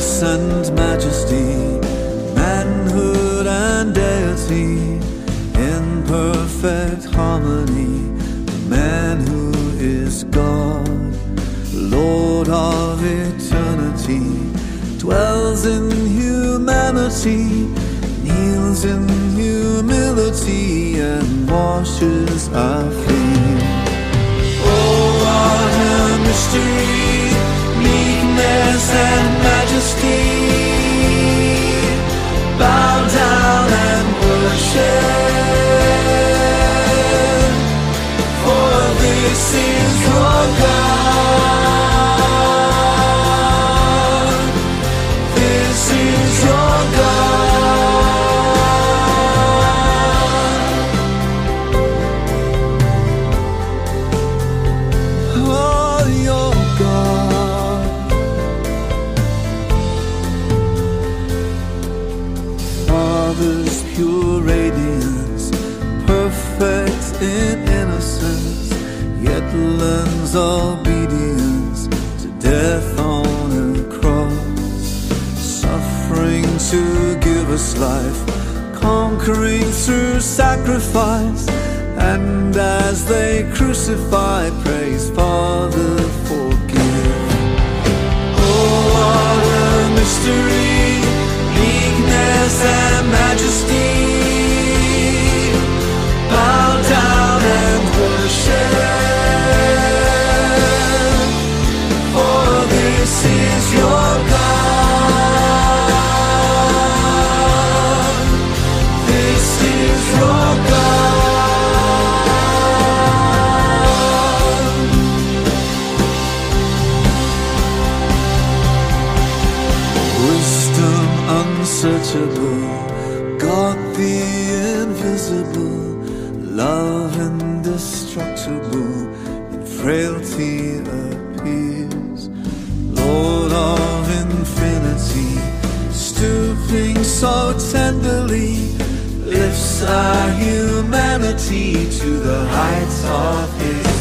the sun's majesty, manhood and deity, in perfect harmony, the man who is God, Lord of eternity, dwells in humanity, kneels in humility and washes our feet. This is your God. This is your God. Oh, your God. Father's pure radiance, perfect in yet learns obedience to death on a cross, suffering to give us life, conquering through sacrifice. And as they crucify, prays Father, forgive. Oh, what a mystery, unsearchable, God the invisible, love indestructible, in frailty appears. Lord of infinity, stooping so tenderly, lifts our humanity to the heights of his